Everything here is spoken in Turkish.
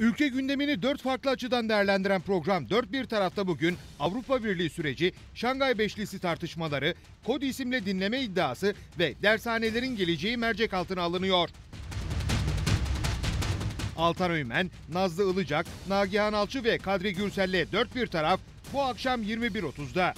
Ülke gündemini dört farklı açıdan değerlendiren program dört bir tarafta bugün Avrupa Birliği süreci, Şangay Beşlisi tartışmaları, kod isimle dinleme iddiası ve dershanelerin geleceği mercek altına alınıyor. Altan Öymen, Nazlı Ilıcak, Nagihan Alçı ve Kadri Gürsel'le dört bir taraf bu akşam 21.30'da.